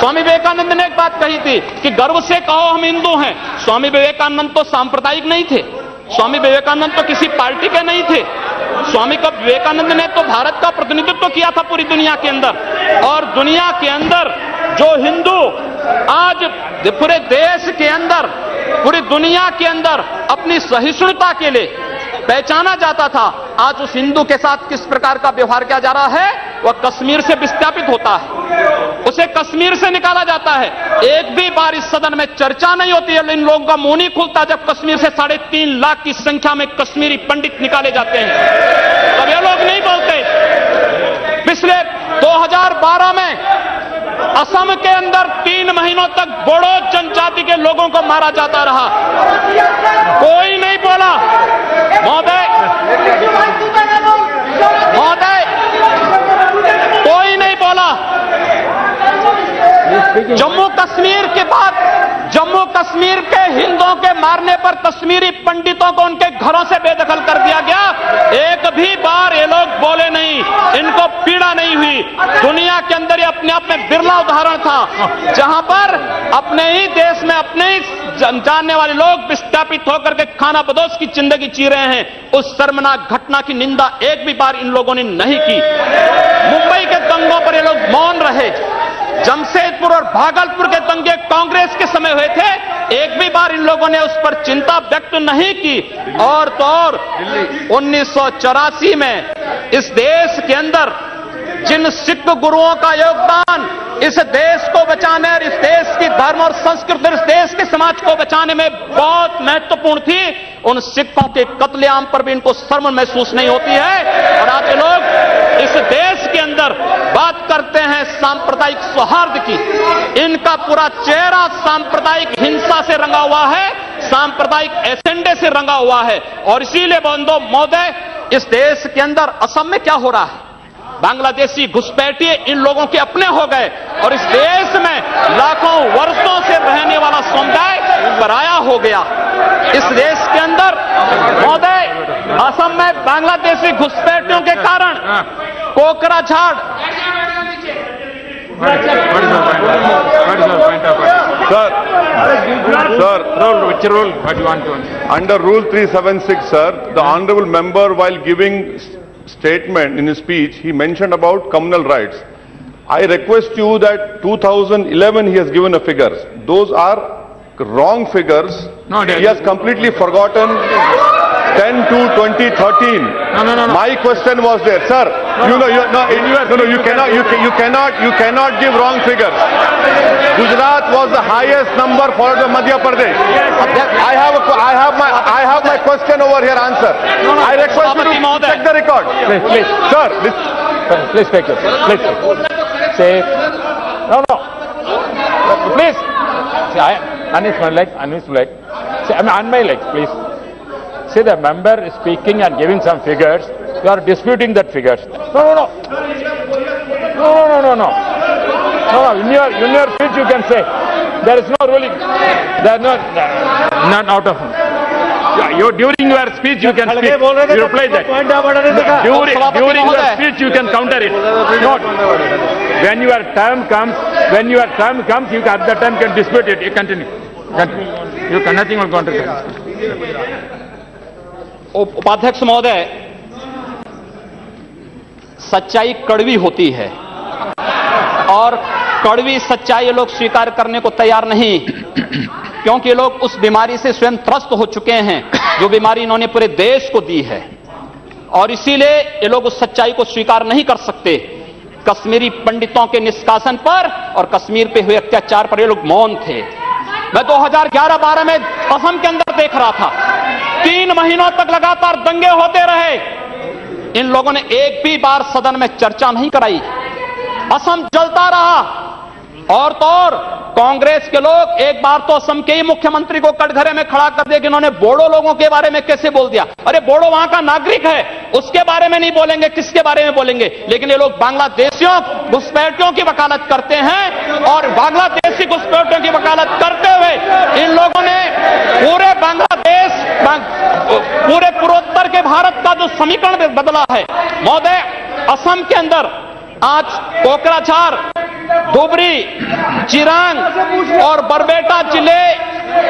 स्वामी विवेकानंद ने एक बात कही थी कि गर्व से कहो हम हिंदू हैं। स्वामी विवेकानंद तो सांप्रदायिक नहीं थे। स्वामी विवेकानंद तो किसी पार्टी के नहीं थे। स्वामी का विवेकानंद ने तो भारत का प्रतिनिधित्व किया था पूरी दुनिया के अंदर। और दुनिया के अंदर जो हिंदू आज पूरे देश के अंदर, पूरी दुनिया के अंदर अपनी सहिष्णुता के लिए पहचाना जाता था, आज उस हिंदू के साथ किस प्रकार का व्यवहार किया जा रहा है? वह कश्मीर से विस्थापित होता है। उसे कश्मीर से निकाला जाता है। एक भी बार इस सदन में चर्चा नहीं होती है। इन लोगों का मुँह नहीं खुलता जब कश्मीर से साढ़े तीन लाख की संख्या में कश्मीरी पंडित निकाले जाते हैं। तब ये लोग नहीं बोलते। पिछले 2012 में असम के अंदर तीन महीनों तक बोडो जनजाति के लोगों को मारा जाता रहा। कोई नहीं बोला। महोदय बोला। जम्मू कश्मीर के बाद, जम्मू कश्मीर के हिंदुओं के मारने पर कश्मीरी पंडितों को उनके घरों से बेदखल कर दिया गया। एक भी बार ये लोग बोले नहीं। इनको पीड़ा नहीं हुई। दुनिया के अंदर ये अपने आप में बिरला उदाहरण था, जहाँ पर अपने ही देश में अपने ही जानने वाले लोग विस्थापित होकर के खाना बदोश की ज़िंदगी जी रहे हैं। उस शर्मनाक घटना की निंदा एक भी बार इन लोगों ने नहीं की। मुंबई के दंगों पर ये लोग मौन रहे। जमशेदपुर और भागलपुर के दंगे कांग्रेस के समय हुए थे। एक भी बार इन लोगों ने उस पर चिंता व्यक्त नहीं की। और तो और, उन्नीस सौ चौरासी में इस देश के अंदर जिन सिख गुरुओं का योगदान, इस देश को बचाने और इस देश की धर्म और संस्कृति और इस देश के समाज को बचाने में बहुत महत्वपूर्ण थी। उन सिखों के कत्लेआम पर भी इनको शर्म महसूस नहीं होती है। और आज लोग इस देश के अंदर बात करते हैं सांप्रदायिक सौहार्द की। इनका पूरा चेहरा सांप्रदायिक हिंसा से रंगा हुआ है, सांप्रदायिक एजेंडे से रंगा हुआ है। और इसीलिए बंधो महोदय इस देश के अंदर असम में क्या हो रहा है? बांग्लादेशी घुसपैठिए इन लोगों के अपने हो गए और इस देश में लाखों वर्षों से रहने वाला समुदाय पराया हो गया। इस देश के अंदर महोदय असम में बांग्लादेशी घुसपैठियों के कारण Kokrajhar your point? What is your point of order? Sir, sir, Rule, which rule? What you want to? under Rule 376, sir, the honorable member while giving statement in his speech, he mentioned about communal rights. I request you that 2011 he has given a figures. Those are wrong figures. No, He has completely forgotten 10 to 2013. No, no, no, no. My question was there, sir. You know, you, no, in- no, no, you cannot, you, you cannot, you cannot give wrong figures. Gujarat was the highest number followed by Madhya Pradesh. I have, a, que- I have my, I have my question over here answer. I request you to check the record. Please, please, Sir, this, please take it. Please. Say, no, no. Please. See, I, unmute my leg, unmute my leg. See, I mean, on my leg, please. See, the member is speaking and giving some figures. You are disputing that figures. No, no, no. No, no, no, no, no. No, no. In your, in your speech you can say. There is no ruling. There is no, not out of. Yeah, You, during your speech, you can speak. You reply that. During, Sabati during your Mahoday. speech, you can counter it. Not. When your time comes, when your time comes, you can, at that time can dispute it. You continue. Continue. You can, nothing will counter that. उप- उपाध्यक्ष महोदय सच्चाई कड़वी होती है। और कड़वी सच्चाई ये लोग स्वीकार करने को तैयार नहीं। क्योंकि लोग उस बीमारी से स्वयं त्रस्त हो चुके हैं, जो बीमारी इन्होंने पूरे देश को दी है। और इसीलिए ये लोग उस सच्चाई को स्वीकार नहीं कर सकते। कश्मीरी पंडितों के निष्कासन पर और कश्मीर पे हुए अत्याचार पर ये लोग मौन थे। मैं 2011-12 में असम के अंदर देख रहा था। तीन महीनों तक लगातार दंगे होते रहे। इन लोगों ने एक भी बार सदन में चर्चा नहीं कराई। असम जलता रहा। और तो और कांग्रेस के लोग एक बार तो असम के ही मुख्यमंत्री को कटघरे में खड़ा कर दिया कि इन्होंने बोडो लोगों के बारे में कैसे बोल दिया? अरे, बोडो वहाँ का नागरिक है, उसके बारे में नहीं बोलेंगे, किसके बारे में बोलेंगे? लेकिन ये लोग बांग्लादेशियों, घुसपैठियों की वकालत करते हैं और बांग्लादेशी घुसपैठियों की वकालत करते हुए इन लोगों ने पूरे बांग्लादेश पूरे पूर्वोत्तर के भारत का जो समीकरण बदला है, महोदय, असम के अंदर आज कोकराझार धुबरी चिरांग और बरबेटा ज़िले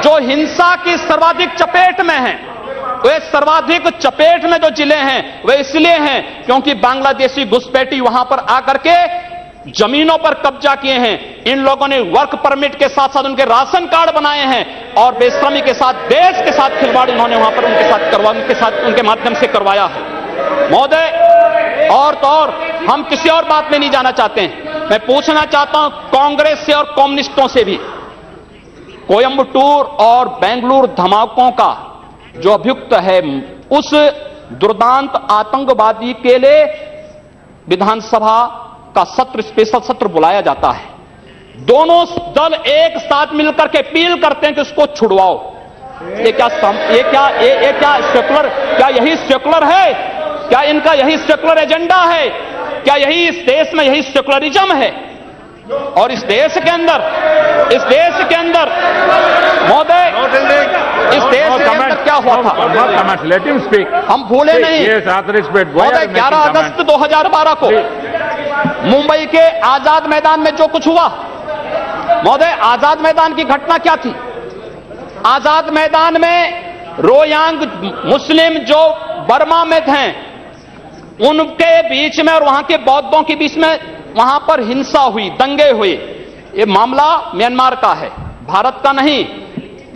जो हिंसा की सर्वाधिक चपेट में हैं, वे सर्वाधिक चपेट में जो ज़िले हैं, वे इसलिए हैं क्योंकि बांग्लादेशी घुसपैठी वहाँ पर आकर के जमीनों पर कब्जा किए हैं। इन लोगों ने वर्क परमिट के साथ साथ उनके राशन कार्ड बनाए हैं और बेश्रमी के साथ, देश के साथ खिलवाड़ उन्होंने वहाँ पर उनके साथ करवा, उनके साथ, उनके माध्यम से करवाया है। महोदय, और तो और, हम किसी और बात में नहीं जाना चाहते हैं। मैं पूछना चाहता हूँ कांग्रेस से और कम्युनिस्टों से भी। कोयम्बटूर और बेंगलुरु धमाकों का जो अभियुक्त है उस दुर्दांत आतंकवादी के लिए विधानसभा का सत्र स्पेशल सत्र बुलाया जाता है। दोनों दल एक साथ मिलकर के अपील करते हैं कि उसको छुड़वाओ। ये क्या सम, ये क्या ये, ये क्या सेकुलर क्या यही सेकुलर है? क्या इनका यही सेकुलर एजेंडा है? क्या यही इस देश में यही सेकुलरिज्म है? और इस देश के अंदर इस देश के अंदर महोदय इस देश No के अंदर क्या हुआ No, था him हम भूले नहीं। Yes, authorities, but why महोदय are you 11 making अगस्त 2012 को मुंबई के आज़ाद मैदान में जो कुछ हुआ महोदय आज़ाद मैदान की घटना क्या थी? आज़ाद मैदान में रोयांग मुस्लिम जो बर्मा में थे उनके बीच में और वहाँ के बौद्धों के बीच में वहाँ पर हिंसा हुई, दंगे हुए। ये मामला म्यांमार का है, भारत का नहीं,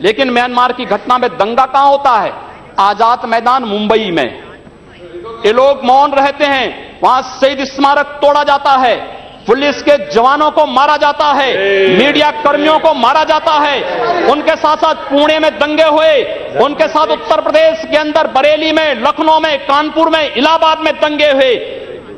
लेकिन म्यांमार की घटना में दंगा कहाँ होता है? आज़ाद मैदान मुंबई में। ये लोग मौन रहते हैं, वहाँ शहीद स्मारक तोड़ा जाता है, पुलिस के जवानों को मारा जाता है, मीडिया कर्मियों को मारा जाता है, उनके साथ साथ पुणे में दंगे हुए उनके साथ उत्तर प्रदेश के अंदर बरेली में, लखनऊ में, कानपुर में, इलाहाबाद में दंगे हुए।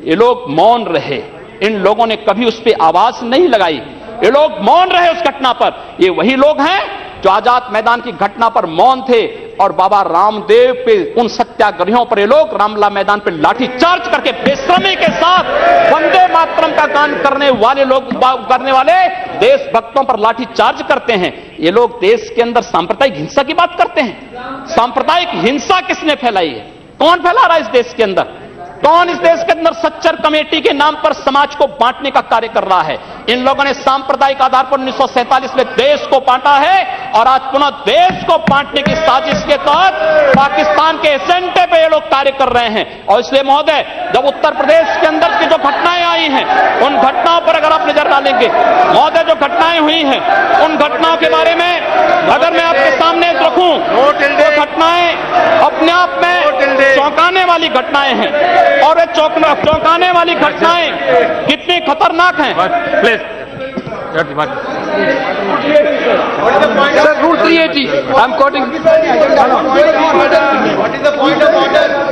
ये लोग मौन रहे। इन लोगों ने कभी उस पर आवाज़ नहीं लगाई। ये लोग मौन रहे उस घटना पर। ये वही लोग हैं जो आज़ाद मैदान की घटना पर मौन थे और बाबा रामदेव पे उन सत्याग्रहियों पर ये लोग रामला मैदान पे लाठी चार्ज करके बेश्रमी के साथ वंदे मातरम का गान करने वाले लोग, करने वाले देशभक्तों पर लाठी चार्ज करते हैं। ये लोग देश के अंदर सांप्रदायिक हिंसा की बात करते हैं। सांप्रदायिक हिंसा किसने फैलाई है? कौन फैला रहा है इस देश के अंदर? कौन इस देश के अंदर सच्चर कमेटी के नाम पर समाज को बांटने का कार्य कर रहा है? इन लोगों ने सांप्रदायिक आधार पर उन्नीस सौ सैंतालीस में देश को बांटा है और आज पुनः देश को बांटने की साजिश के तहत पाकिस्तान के एजेंडे पे ये लोग कार्य कर रहे हैं। और इसलिए महोदय, जब उत्तर प्रदेश के अंदर की जो घटनाएँ आई हैं, उन घटनाओं पर अगर आप नज़र डालेंगे, महोदय, जो घटनाएँ हुई हैं, उन घटनाओं के बारे में अगर मैं आपके सामने रखूँ तो घटनाएँ अपने आप में चौंकाने वाली घटनाएँ हैं। और वे चौंकना वाली घटनाएँ कितनी खतरनाक हैं। what. Sir, Rule 380. I'm quoting.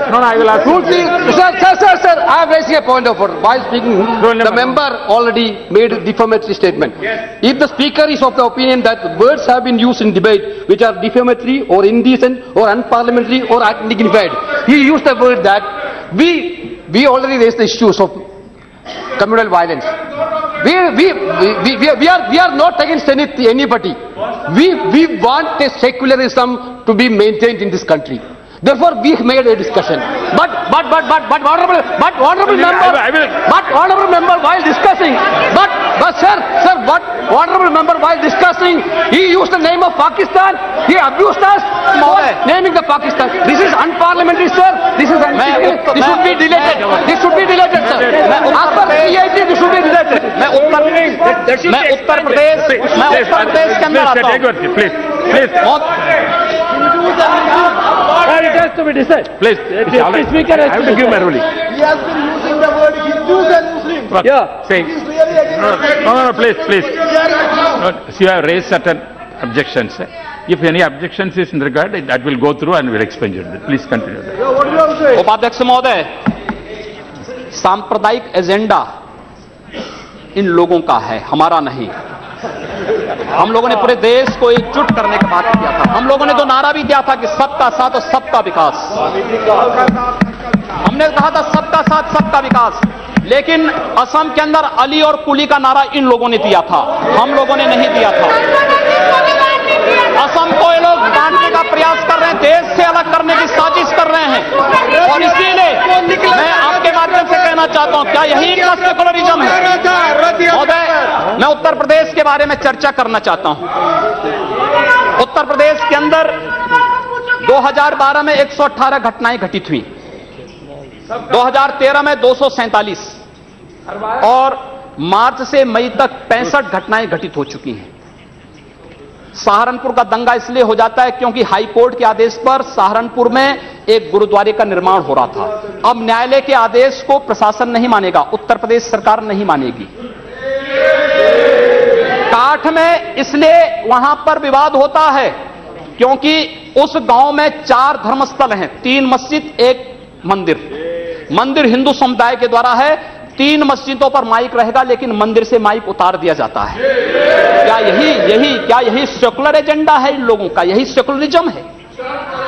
No, no, I will ask. Rule 3. Sir, sir, sir, sir. I am raising a point of order. While speaking, the member already made a defamatory statement. If the speaker is of the opinion that words have been used in debate which are defamatory or indecent or unparliamentary or undignified, he used the word that we we already raised the issues of communal violence. We, we, we, we, are, we are not against any, anybody. We, we want a secularism to be maintained in this country. Therefore, we made a discussion. But, but, but, but, but, honorable, but, honorable I will- member, I will- but, honorable member, while discussing, but, but, sir, sir, what, honorable member, while discussing, he used the name of Pakistan, he abused us for Mohday. naming the Pakistan. This is unparliamentary, sir. This is मैं- this should be deleted. This should be deleted, sir. As per CIT, this should be deleted. मैं उत्तर मैं उत्तर प्रदेश मैं उत्तर प्रदेश के अंदर आता Take हूं your seat, to be decided. Please. Deputy all right. Speaker has I have to to give my ruling. He has been using the word Hindus and Muslims. Yeah. Say. He's really No, no, no, no, please, please. No, see, you have raised certain objections. If any objections is in regard, that will go through and will explain you. Please continue. Yeah, What do you have to say? उपाध्यक्ष महोदय सांप्रदायिक agenda इन लोगों का है हमारा नहीं हम लोगों ने पूरे देश को एकजुट करने का बात किया था। हम लोगों ने तो नारा भी दिया था कि सबका साथ और सबका विकास। हमने कहा था सबका साथ, सबका विकास। लेकिन असम के अंदर अली और कुली का नारा इन लोगों ने दिया था। हम लोगों ने नहीं दिया था। असम को ये लोग बांटने का प्रयास कर रहे हैं, देश से अलग करने की साजिश कर रहे हैं। और इसीलिए मैं आपके माध्यम से कहना चाहता हूँ, क्या यही इनका सेकुलरिज्म है महोदय मैं उत्तर प्रदेश के बारे में चर्चा करना चाहता हूँ। उत्तर प्रदेश के अंदर 2012 में 118 घटनाएँ घटित हुई। 2013 में दो सौ सैंतालीस। और मार्च से मई तक पैंसठ घटनाएँ घटित हो चुकी हैं। सहारनपुर का दंगा इसलिए हो जाता है क्योंकि हाई कोर्ट के आदेश पर सहारनपुर में एक गुरुद्वारे का निर्माण हो रहा था। अब न्यायालय के आदेश को प्रशासन नहीं मानेगा, उत्तर प्रदेश सरकार नहीं मानेगी। काठ में इसलिए वहाँ पर विवाद होता है, क्योंकि उस गाँव में चार धर्मस्थल हैं, तीन मस्जिद, एक मंदिर। मंदिर हिंदू समुदाय के द्वारा है, तीन मस्जिदों पर माइक रहेगा, लेकिन मंदिर से माइक उतार दिया जाता है। क्या यही यही, क्या यही सेकुलर एजेंडा है इन लोगों का? यही सेकुलरिज्म है।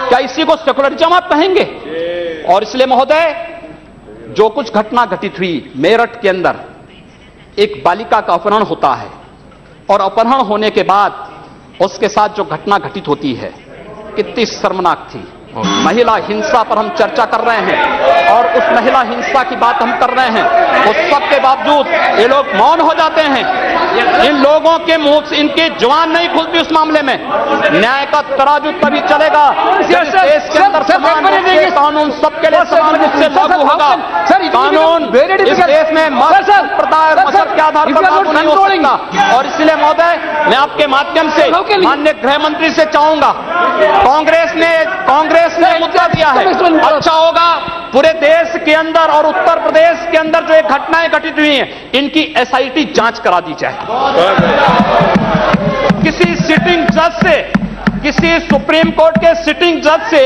क्या इसी को सेकुलरिज्म आप कहेंगे? और इसलिए महोदय, जो कुछ घटना घटित हुई, मेरठ के अंदर, एक बालिका का अपहरण होता है। और अपहरण होने के बाद उसके साथ जो घटना घटित होती है कितनी शर्मनाक थी। महिला हिंसा पर हम चर्चा कर रहे हैं। उस महिला हिंसा की बात हम कर रहे हैं। उस सब के बावजूद ये लोग मौन हो जाते हैं। इन लोगों के मुँह से इनकी ज़ुबान नहीं खुलती उस मामले में। न्याय का तराजू तभी चलेगा देश के अंदर समान कानून सबके लिए समान रूप से लागू होगा। कानून इस देश में के आधार पर लागू नहीं हो सकता। और इसलिए महोदय मैं आपके माध्यम से माननीय गृह मंत्री से चाहूँगा कांग्रेस ने कांग्रेस ने मुद्दा दिया है। अच्छा होगा, पूरे देश के अंदर और उत्तर प्रदेश के अंदर जो ये घटनाएँ घटित हुई हैं, इनकी एसआईटी जाँच करा दी जाए। किसी सिटिंग जज से, किसी सुप्रीम कोर्ट के सिटिंग जज से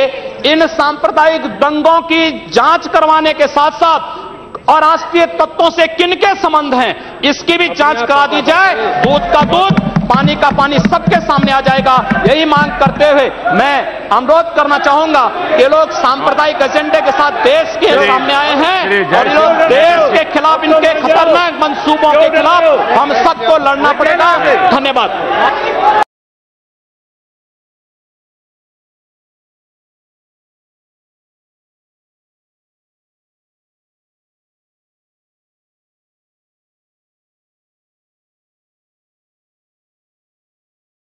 इन सांप्रदायिक दंगों की जाँच करवाने के साथ साथ और राष्ट्रीय तत्वों से किनके संबंध हैं? इसकी भी जाँच करा दी जाए। दूध का दूध पानी का पानी सबके सामने आ जाएगा। यही मांग करते हुए मैं अनुरोध करना चाहूँगा कि लोग सांप्रदायिक एजेंडे के साथ देश के सामने आए हैं। और लोग देश के खिलाफ इनके खतरनाक मंसूबों के खिलाफ हम सबको लड़ना पड़ेगा। धन्यवाद।